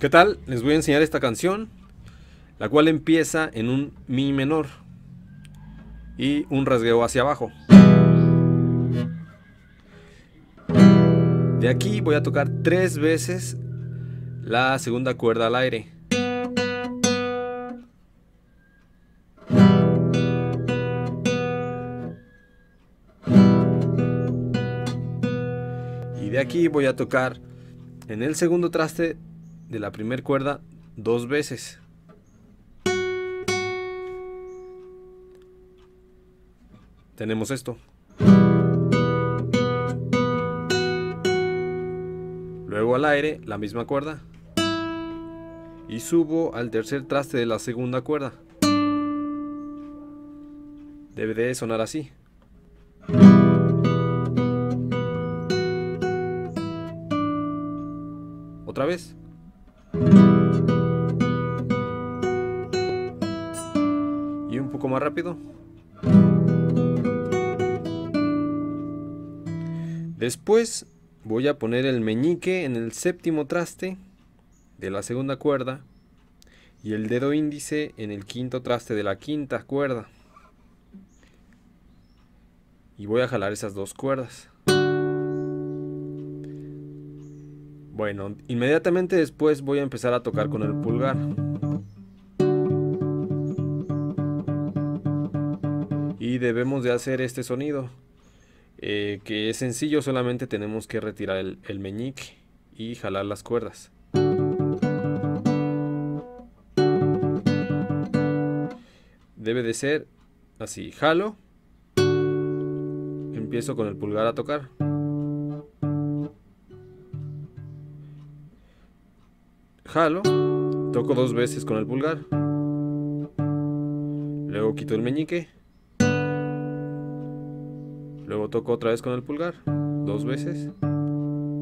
¿Qué tal? Les voy a enseñar esta canción, la cual empieza en un mi menor y un rasgueo hacia abajo. De aquí voy a tocar tres veces la segunda cuerda al aire. Y de aquí voy a tocar en el segundo traste de la primera cuerda dos veces. Tenemos esto. Luego al aire, la misma cuerda. Y subo al tercer traste de la segunda cuerda. Debe de sonar así. Otra vez. Poco más rápido. Después voy a poner el meñique en el séptimo traste de la segunda cuerda y el dedo índice en el quinto traste de la quinta cuerda. Y voy a jalar esas dos cuerdas. Bueno, inmediatamente después voy a empezar a tocar con el pulgar. Debemos de hacer este sonido, eh, que es sencillo, solamente tenemos que retirar el, el meñique y jalar las cuerdas. Debe de ser así, jalo, empiezo con el pulgar a tocar. jalo, toco dos veces con el pulgar, luego quito el meñique, luego toco otra vez con el pulgar, dos veces,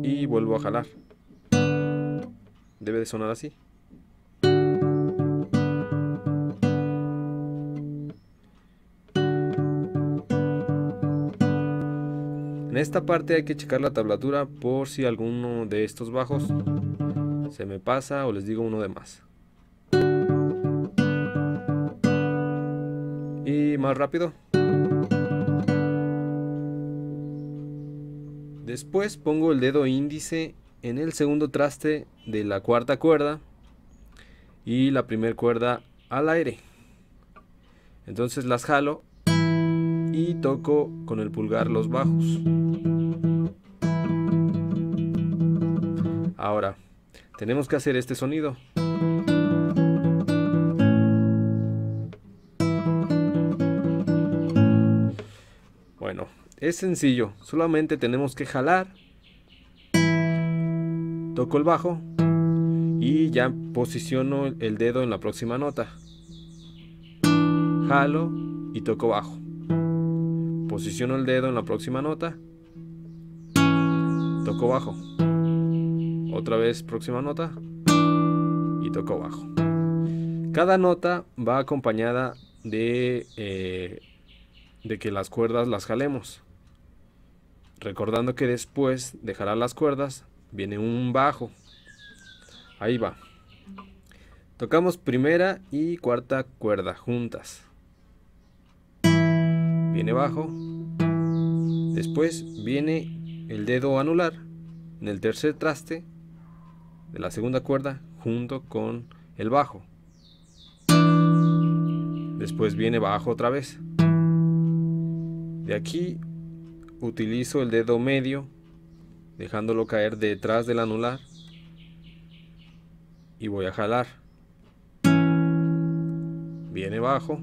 y vuelvo a jalar. Debe de sonar así. En esta parte hay que checar la tablatura por si alguno de estos bajos se me pasa o les digo uno de más. Y más rápido. Después pongo el dedo índice en el segundo traste de la cuarta cuerda y la primera cuerda al aire. Entonces las jalo y toco con el pulgar los bajos. Ahora, tenemos que hacer este sonido. Es sencillo, solamente tenemos que jalar, toco el bajo y ya posiciono el dedo en la próxima nota. Jalo y toco bajo. Posiciono el dedo en la próxima nota. Toco bajo. Otra vez próxima nota. Y toco bajo. Cada nota va acompañada de, eh, de que las cuerdas las jalemos. Recordando que después de jalar las cuerdas viene un bajo. Ahí va. Tocamos primera y cuarta cuerda juntas. Viene bajo. Después viene el dedo anular en el tercer traste de la segunda cuerda junto con el bajo. Después viene bajo otra vez. De aquí utilizo el dedo medio dejándolo caer detrás del anular y voy a jalar. Viene bajo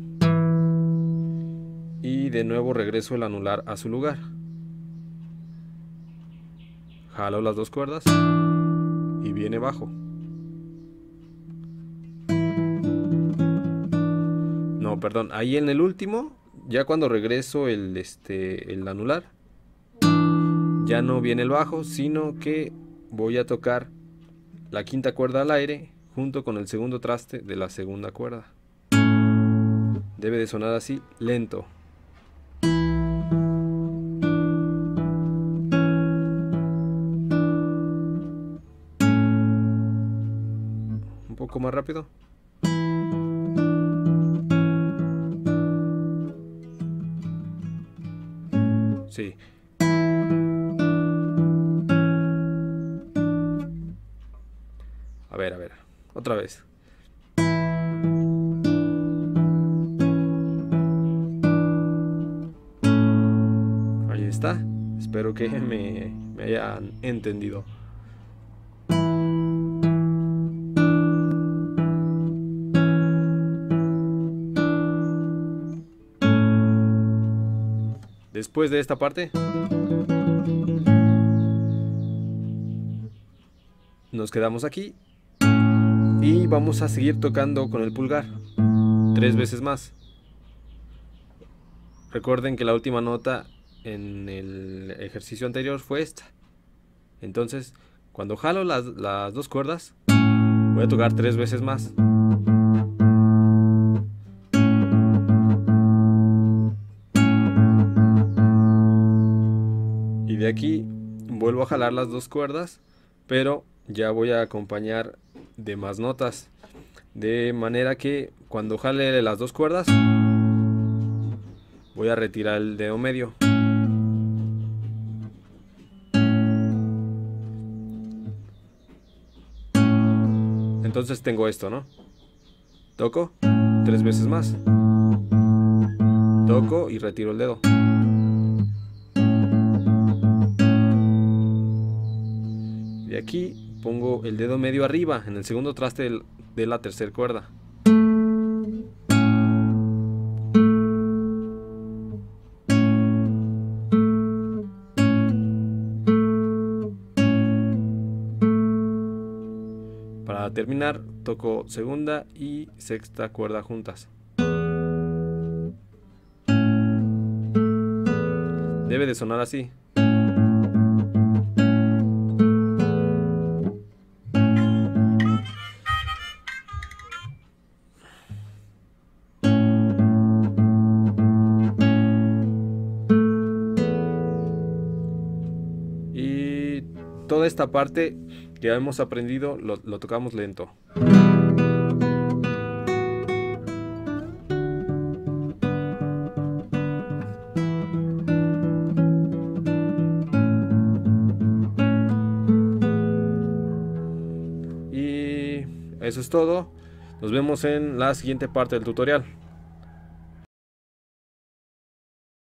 y de nuevo regreso el anular a su lugar. Jalo las dos cuerdas y viene bajo. No, perdón, ahí en el último, ya cuando regreso el, este, el anular, ya no viene el bajo, sino que voy a tocar la quinta cuerda al aire junto con el segundo traste de la segunda cuerda. Debe de sonar así, lento. Un poco más rápido. Sí. A ver, a ver. Otra vez. Ahí está. Espero que me, me hayan entendido. Después de esta parte, nos quedamos aquí y vamos a seguir tocando con el pulgar tres veces más. Recuerden que la última nota en el ejercicio anterior fue esta. Entonces, cuando jalo las, las dos cuerdas, voy a tocar tres veces más. Y de aquí vuelvo a jalar las dos cuerdas, pero ya voy a acompañar de más notas. De manera que cuando jale las dos cuerdas, voy a retirar el dedo medio. Entonces tengo esto, ¿no? Toco tres veces más. Toco y retiro el dedo. De aquí pongo el dedo medio arriba en el segundo traste de la tercera cuerda. Para terminar, toco segunda y sexta cuerda juntas. Debe de sonar así. Esta parte que hemos aprendido lo tocamos lento. Y eso es todo. Nos vemos en la siguiente parte del tutorial.